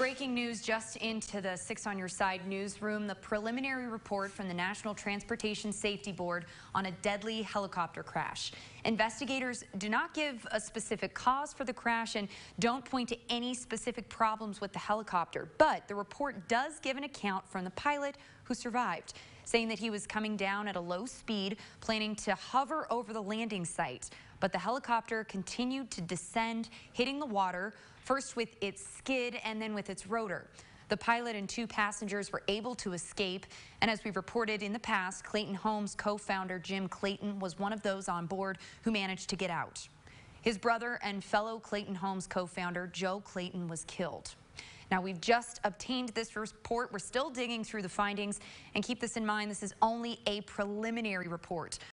Breaking news just into the Six on Your Side newsroom. The preliminary report from the National Transportation Safety Board on a deadly helicopter crash. Investigators do not give a specific cause for the crash and don't point to any specific problems with the helicopter. But the report does give an account from the pilot who survived, saying that he was coming down at a low speed, planning to hover over the landing site. But the helicopter continued to descend, hitting the water, first with its skid and then with its rotor. The pilot and two passengers were able to escape. And as we've reported in the past, Clayton Homes co-founder Jim Clayton was one of those on board who managed to get out. His brother and fellow Clayton Homes co-founder Joe Clayton was killed. Now, we've just obtained this report. We're still digging through the findings. And keep this in mind, this is only a preliminary report.